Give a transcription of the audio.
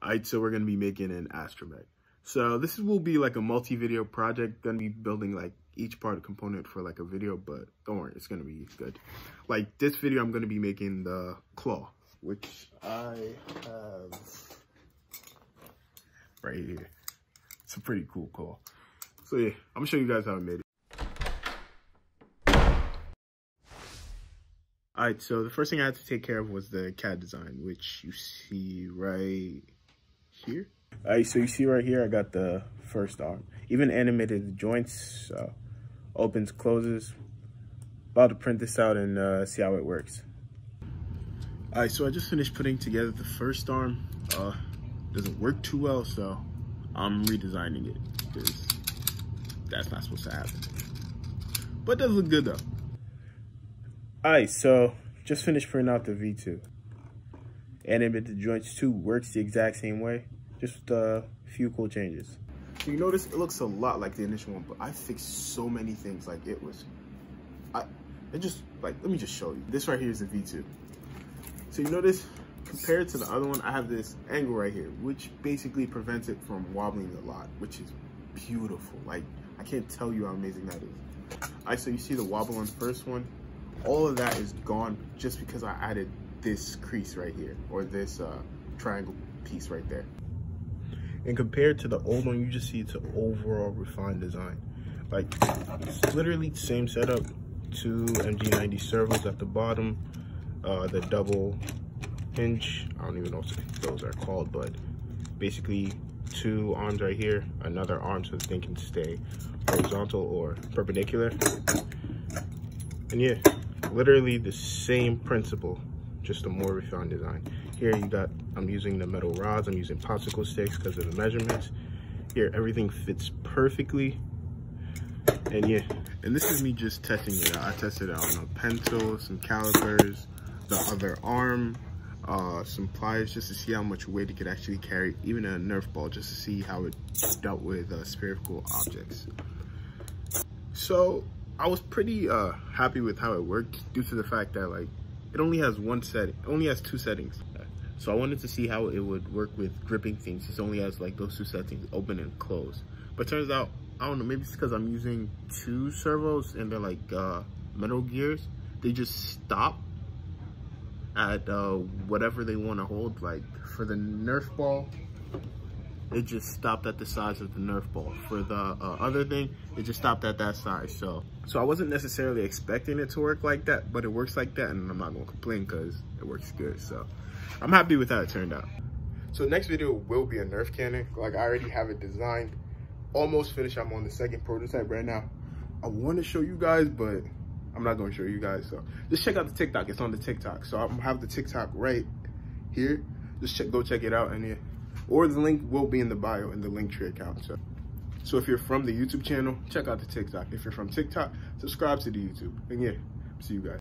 Alright, so we're gonna be making an astromech. So this will be like a multi-video project. Gonna be building like each part component for like a video, but don't worry, it's gonna be good. Like this video, I'm gonna be making the claw, which I have right here. It's a pretty cool claw. So yeah, I'm gonna show you guys how I made it. All right, so the first thing I had to take care of was the CAD design, which you see right here. All right, so you see right here, I got the first arm. Even animated joints, uh, opens, closes. About to print this out and uh, see how it works. All right, so I just finished putting together the first arm. Uh, doesn't work too well, so I'm redesigning it because that's not supposed to happen. But does look good though. All right, so just finished printing out the V2. Animated joints too works the exact same way, just a few cool changes. So you notice it looks a lot like the initial one, but I fixed so many things. Like it was, I, it just, like, let me just show you. This right here is the V2. So you notice, compared to the other one, I have this angle right here, which basically prevents it from wobbling a lot, which is beautiful. Like, I can't tell you how amazing that is. All right, so you see the wobble on the first one, all of that is gone just because I added this crease right here or this uh, triangle piece right there. And compared to the old one, you just see it's an overall refined design. Like it's literally the same setup, two MG90 servos at the bottom, uh, the double hinge, I don't even know what those are called, but basically two arms right here, another arm so the thing can stay horizontal or perpendicular. And yeah, literally the same principle, just a more refined design. Here you got, I'm using the metal rods, I'm using popsicle sticks because of the measurements. Here, everything fits perfectly. And yeah, and this is me just testing it out. I tested out on a pencil, some calipers, the other arm, uh, some pliers just to see how much weight it could actually carry, even a Nerf ball just to see how it dealt with uh, spherical objects. So I was pretty uh, happy with how it worked due to the fact that like it only has one set, it only has two settings. So I wanted to see how it would work with gripping things. It only has like those two settings, open and close. But turns out, I don't know, maybe it's because I'm using two servos and they're like uh, metal gears. They just stop at uh, whatever they want to hold. Like for the Nerf ball, it just stopped at the size of the Nerf ball. For the uh, other thing, it just stopped at that size. So, so I wasn't necessarily expecting it to work like that, but it works like that, and I'm not gonna complain because it works good. So, I'm happy with how it turned out. So next video will be a Nerf cannon. Like I already have it designed, almost finished. I'm on the second prototype right now. I want to show you guys, but I'm not gonna show you guys. So just check out the TikTok. It's on the TikTok. So I'm have the TikTok right here. Just check, go check it out, and yeah or the link will be in the bio in the Linktree account. So, so if you're from the YouTube channel, check out the TikTok. If you're from TikTok, subscribe to the YouTube. And yeah, see you guys.